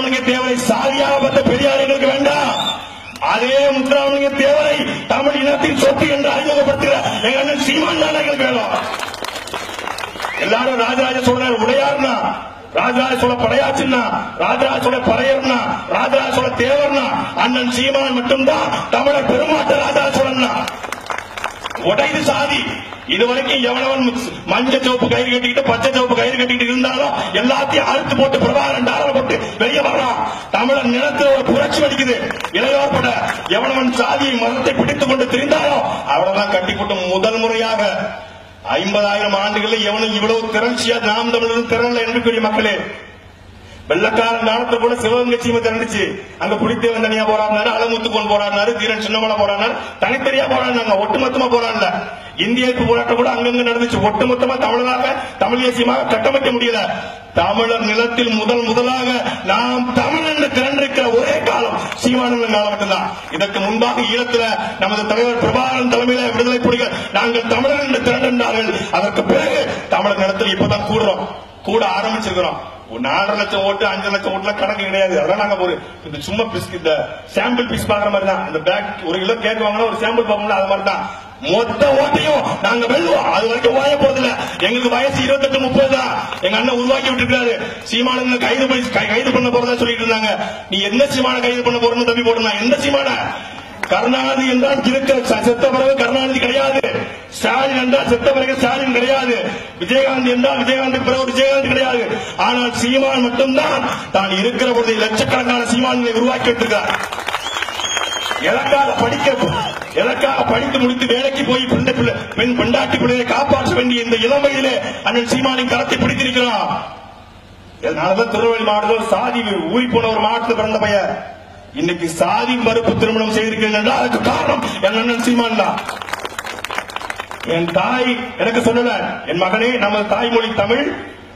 முத்துராமலிங்க தேவரை சாதியாக பார்த்த பெரியார் எங்களுக்கு வேண்டாம். அதே முத்துராமலிங்க தேவரை தமிழ் இனத்தின் சொத்து என்று அறிமுகப்படுத்துகிற எங்க அண்ணன் சீமான் தான் எங்களுக்கு வேணும். எல்லாரும் ராஜராஜ சோழர் உடையார்னா ராஜராஜ சோழ படையாச்சுன்னா ராஜராஜ சோழ பறையர்னா ராஜராஜ சோழ தேவர்னா அண்ணன் சீமான் மட்டும்தான் தமிழர் பெருமாட்ட ராஜராஜ சோழன்னா. உடைது சாதி. இதுவரைக்கும் எவனவன் மஞ்ச சிவப்பு கயிறு கட்டிக்கிட்டு பச்சை சிவப்பு கயிறு கட்டிக்கிட்டு இருந்தாலும் எல்லாத்தையும் அறுத்து போட்டு பிரபாகரன் டாலர் போட்டு வெளியே வரலாம். தமிழர் நிலத்தில் ஒரு புரட்சி வலிக்குது இளையோர் பட எவனவன் சாதியை மதத்தை பிடித்துக் கொண்டு திரிந்தாலும் அவ்வளவுதான் கட்டி முதல் முறையாக. ஐம்பதாயிரம் ஆண்டுகளில் எவனும் இவ்வளவு திரட்சியா நாம் தமிழரும் திரள என்று மக்களே வெள்ளக்காரன் நாளத்துல கூட சிவகங்கை சீமை திரண்டுச்சு அங்க புலித்தேவன் தனியா போராடினாரு அலமுத்துக்கோன் போராடினாரு தீரன் சின்னமலை போராடினாரு தனித்தனியா போராடினாங்க ஒட்டுமொத்தமா போராடல. இந்தியாவுக்கு போராட்டம் கூட அங்கங்க நடந்துச்சு. ஒட்டுமொத்தமா தமிழனாக தமிழ் தேசியமாக கட்டமைக்க முடியல. தமிழர் நிலத்தில் முதல் முதலாக நாம் தமிழன் திரண்டிருக்கிற ஒரே காலம் சீமானந்தன் காலம் மட்டும்தான். இதற்கு முன்பாக ஈழத்துல நமது தலைவர் பிரபாகரன் தலைமையில விடுதலை புலிகள் நாங்கள் தமிழர் என்று திரண்டார்கள் அதற்கு பிறகு தமிழர் நிலத்தில் இப்பதான் கூடுறோம். கூட ஆரம்பிச்சிருக்கிறோம். நாலரை லட்சம் ஓட்டு அஞ்சு லட்சம் ஓட்டுல கணக்கு கிடையாது. அதெல்லாம் நாங்க ஒரு இந்த சும்மா பீஸ் இந்த சாம்பிள் பீஸ் பாக்குற மாதிரி தான். இந்த பேக் ஒரு கிலோ கேக் வாங்கினா ஒரு சாம்பிள் பார்ப்போம்ல அது மாதிரி தான். மொத்த ஓட்டையும் நாங்க வெல்லுவோம். அது வரைக்கும் வாய இல்ல எங்களுக்கு வயசு இருபத்தெட்டு முப்பது தான். எங்க அண்ணன் உருவாக்கி விட்டுருக்காரு. சீமான கைது கை- கைது பண்ண போறதா சொல்லிட்டு இருந்தாங்க. நீ எந்த சீமான கைது பண்ண போறன்னு தம்பி போடுனா எந்த சீமான? கருணாநிதி என்றால் இருக்கிற செத்த பிறகு ஸ்டாலின் செத்த பிறகு ஸ்டாலின் கிடையாது. விஜயகாந்த் என்றால் விஜயகாந்துக்கு பிறகு விஜயகாந்த் கிடையாது. ஆனால் சீமான் மட்டும்தான் தான் இருக்கிற பொழுது லட்சக்கணக்கான சீமான்களை உருவாக்கி வைத்திருக்கிறார் எனக்காக படிக்க எனக்காக படித்து முடித்து வேலைக்கு போய் பெண் பிள்ளை பெண் பெண்டாட்டி பிள்ளையை காப்பாற்ற வேண்டிய இந்த இளம் வயதிலே அண்ணன் சீமானின் கரத்தை பிடித்திருக்கிறான். அதனாலதான் திருநெல்வேலி மாவட்டத்தில் சாதி ஊறி போன ஒரு மாவட்டத்தில் பிறந்த பையன். இன்னைக்கு சாதி மறுப்பு திருமணம் செய்திருக்கிறேன் என்றால் அதுக்கு காரணம் என் அண்ணன் சீமான் தான். என் தாய் எனக்கு சொல்லல என் மகனே நமது தாய்மொழி தமிழ்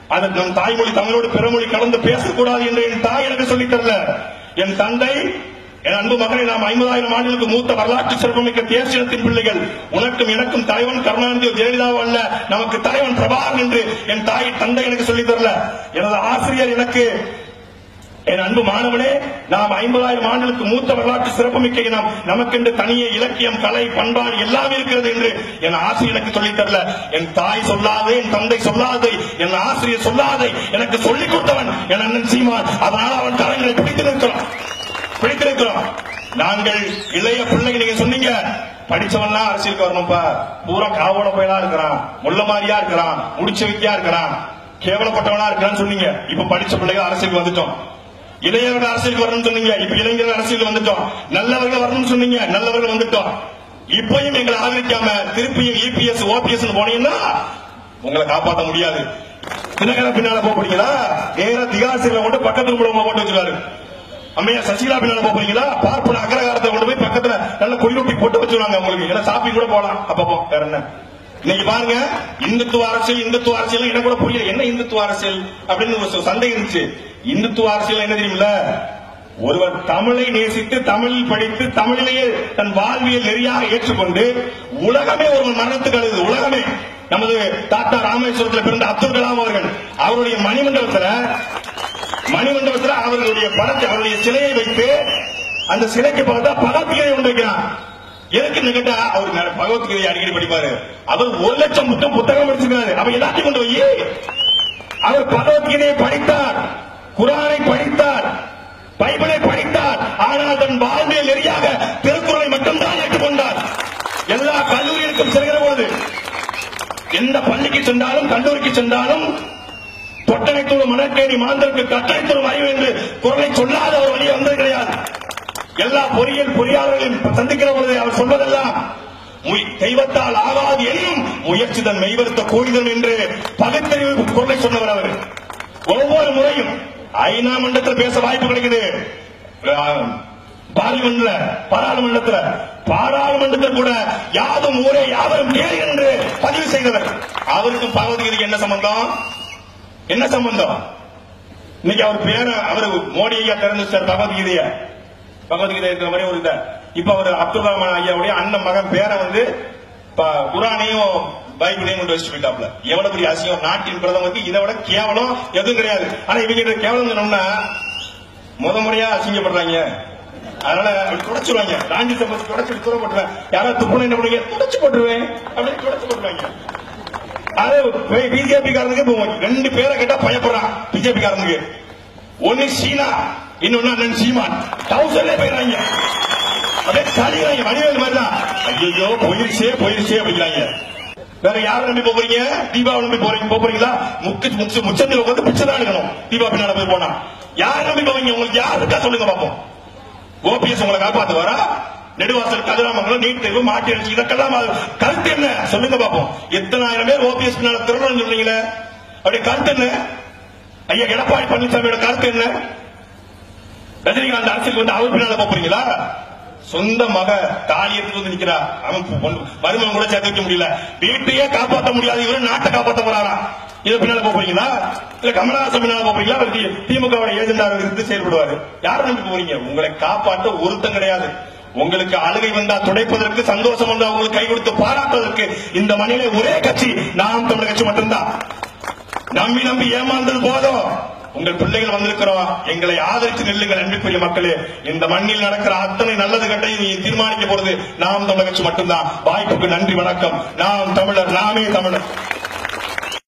அது நம் தாய்மொழி தமிழோடு பிறமொழி கலந்து பேசக்கூடாது என்று என் தாய் எனக்கு சொல்லித் தரல. என் தந்தை என் அன்பு மகனை நாம் ஐம்பதாயிரம் ஆண்டுகளுக்கு மூத்த வரலாற்று சிறப்புமிக்க தேசியத்தின் பிள்ளைகள். உனக்கும் எனக்கும் தலைவன் கருணாநிதி ஜெயலலிதாவும் அல்ல. நமக்கு தலைவன் பிரபாகர் என்று என் தாய் தந்தை எனக்கு சொல்லித் தரல. எனது ஆசிரியர் எனக்கு என் அன்பு மாணவனே நாம் ஐம்பதாயிரம் ஆண்டுகளுக்கு மூத்த வரலாற்று சிறப்புமிக்க இனம். நமக்கென்று தனியே இலக்கியம் கலை பண்பாடு எல்லாம் இருக்கிறது என்று என் ஆசிரியர் எனக்கு சொல்லித் தரல. என் தாய் சொல்லாதே என் தந்தை சொல்லாதே என் ஆசிரியர் சொல்லாதே எனக்கு சொல்லிக் கொடுத்தவன் என் அண்ணன் சீமான். அதனால அவன் கலைஞரை பிடித்து நிற்கிறோம் பிடித்து நிற்கிறோம் நாங்கள் இளைய பிள்ளைங்க நீங்க சொன்னீங்க படிச்சவன்லாம் அரசியலுக்கு வரணும்ப்பா பூரா. காவோட போயலா இருக்கிறான். முள்ள மாதிரியா இருக்கிறான். முடிச்ச வித்தியா இருக்கிறான். கேவலப்பட்டவனா இருக்கிறான்னு சொன்னீங்க. இப்ப படிச்ச பிள்ளைங்க அரசியலுக்கு வந்துட்டோம். இளைஞர்கள் அரசியலுக்கு வரணும்னு சொன்னீங்க. இப்ப இளைஞர்கள் அரசியலுக்கு வந்துட்டோம். நல்லவர்கள் வரணும்னு சொன்னீங்க. நல்லவர்கள் வந்துட்டோம். இப்பயும் எங்களை ஆதரிக்காம திருப்பியும் இபிஎஸ் ஓபிஎஸ் போனீங்கன்னா உங்களை காப்பாற்ற முடியாது. தினகர பின்னால போக போறீங்களா? நேரா திகாசில கொண்டு பக்கத்துல கூட போட்டு வச்சிருவாரு. அம்மையா சசிகலா பின்னால போக போறீங்களா? பார்ப்பன அக்ரகாரத்தை கொண்டு போய் பக்கத்துல நல்ல கொடிநொட்டி போட்டு வச்சிருவாங்க உங்களுக்கு. ஏன்னா ஷாப்பிங் கூட போலாம் அப்பப்போ வேற என்ன? இன்னைக்கு பாருங்க இந்துத்துவ அரசியல் இந்துத்துவ அரசியல் என்ன கூட புரியல. என்ன இந்துத்துவ அரசியல் அப்படின்னு ஒரு சந்தேகம் இருந்துச்சு. இந்துத்துவ அரசியல் என்ன தெரியுமில்ல? ஒருவர் தமிழை நேசித்து தமிழில் படித்து தமிழிலேயே தன் வாழ்வியல் நெறியாக ஏற்றுக்கொண்டு உலகமே ஒரு மரணத்துக்கு அழுது உலகமே. நமது தாத்தா ராமேஸ்வரத்தில் பிறந்த அப்துல் கலாம் அவர்கள் அவருடைய மணிமண்டபத்துல மணிமண்டபத்துல அவர்களுடைய படத்தை அவருடைய சிலையை வைத்து அந்த சிலைக்கு பார்த்தா பகவத்கீதை ஒன்று வைக்கிறான். எதுக்கு கேட்டா? அவர் ந- பகவத்கீதை அடிக்கடி படிப்பாரு. அவர் ஒரு லட்சம் புத்தகம் புத்தகம் படிச்சிருக்காரு. அவ எல்லாத்தையும் கொண்டு போய் அவர் பகவத்கீதையை படித்தார். குரானை படித்தார். பைபிளை படித்தார். ஆனால் தன் வாழ்வியல் நெறியாக திருக்குறளை மட்டும்தான் ஏற்றுக்கொண்டார். எல்லா கல்லூரிகளுக்கும் செல்கிற பொழுது எந்த பள்ளிக்கு சென்றாலும் கல்லூரிக்கு சென்றாலும் தொட்டனைத்தோடு மணற்கேணி மாந்தருக்கு கட்டளைத்தோடும் அறிவு என்று குரலை சொல்லாத ஒரு வழி வந்தது கிடையாது. எல்லா பொறியியல் பொறியாளர்களையும் சந்திக்கிற பொழுது அவர் சொல்வதெல்லாம் முய்- தெய்வத்தால் ஆகாது எனினும் முயற்சி தன் மெய்வருத்த கோயிதன் என்று பகுத்தறிவு கொள்ளை சொன்னவர் அவர். ஒவ்வொரு முறையும் ஐநா மன்றத்தில் பேச வாய்ப்பு கிடைக்குது. ஆஹ், பார்லிமெண்ட்ல பாராளுமன்றத்துல பாராளுமன்றத்தில் கூட யாதும் ஊரே யாவரும் கேள் என்று பதிவு செய்தவர். அவருக்கும் பகவத்கீதைக்கு என்ன சம்பந்தம்? என்ன சம்பந்தம்? இன்னைக்கு அவர் பேர அவர் மோடி ஐயா திறந்து வச்சார் பகவத்கீதை இருக்கிற மாதிரி ஒரு இதை. இப்ப அவர் அப்துல் ரஹ்மான் ஐயாவுடைய அண்ணன் மகன் பேரை வந்து குரானையும் பைபிளையும் கொண்டு வச்சுட்டு போயிட்டாப்ல எவ்வளவு பெரிய அசியம் நாட்டின் பிரதமருக்கு இதை விட கேவலம் எதுவும் கிடையாது. ஆனா இவங்க கிட்ட கேவலம் சொன்னோம்னா முத முறையா அசிங்கப்படுறாங்க. அதனால அப்படி துடைச்சிருவாங்க. ராஞ்சி சம்பத்தி துடைச்சு தூர போட்டுருவேன். யாராவது துப்புன என்ன பண்ணுவீங்க? துடைச்சு போட்டுருவேன். அப்படின்னு துடைச்சு போட்டுருவாங்க. அது பிஜேபி காரனுக்கு ரெண்டு பேரை கேட்டா பயப்படுறான். பிஜேபி காரனுக்கு. ஒன்னு சீனா. இன்னொன்னு அண்ணன் சீமான். தௌசண்ட்ல போயிடுறாங்க அப்படியே தள்ளிடுறாங்க. வடிவேல் மாதிரி தான் ஐயோ போயிருச்சே போயிருச்சே அப்படிங்கிறாங்க. வேற யார நம்பி போறீங்க தீபாவளி நம்பி போறீங்க போறீங்களா முக்கு முச்சு முச்சத்தில் உட்காந்து பிச்சை தான் எடுக்கணும். தீபா பின்னால போய் போனா. யார் நம்பி போவீங்க? உங்களுக்கு யார் இருக்கா சொல்லுங்க பாப்போம். ஓபிஎஸ் உங்களை காப்பாத்து வரா. நெடுவாசல் கதிராமங்கலம் நீட் தேர்வு மாட்டி அடிச்சு இதற்கெல்லாம் கருத்து என்ன? சொல்லுங்க பாப்போம். எத்தனாயிரம் பேர் ஓபிஎஸ் பின்னால திருமணம் சொல்றீங்களே. அப்படி கருத்து என்ன? ஐயா எடப்பாடி பழனிசாமியோட கருத்து என்ன? ரஜினிகாந்த் அரசுக்கு வந்து அவர் பின்னால போறீங்களா? சொந்த மக தாலி எடுத்து வந்து நிக்கிறா. அவன் வருமானம் கூட சேர்த்து வைக்க முடியல. வீட்டையே காப்பாற்ற முடியாது. இவரு நாட்டை காப்பாற்ற போறாரா? இதை பின்னால போறீங்களா? இல்ல கமலஹாசன் பின்னால போறீங்களா? இல்ல திமுக ஏஜெண்டா இருந்து செயல்படுவாரு. யாரை நம்பி போறீங்க? உங்களை காப்பாற்ற ஒருத்தம் கிடையாது. உங்களுக்கு அழுகை வந்தா துடைப்பதற்கு சந்தோஷம் வந்தா உங்களுக்கு கை கொடுத்து பாராட்டுவதற்கு இந்த மண்ணிலே ஒரே கட்சி நாம் தமிழ் கட்சி மட்டும்தான். நம்பி நம்பி ஏமாந்தது போதும். உங்கள் பிள்ளைகள் வந்திருக்கிறோம். எங்களை ஆதரித்து நெல்லுங்கள் அன்பிற்குரிய மக்களே. இந்த மண்ணில் நடக்கிற அத்தனை நல்லது கட்டையும் நீ தீர்மானிக்க போறது நாம் தமிழ் மட்டும்தான். வாய்ப்புக்கு நன்றி வணக்கம். நாம் தமிழர் நாமே தமிழர்.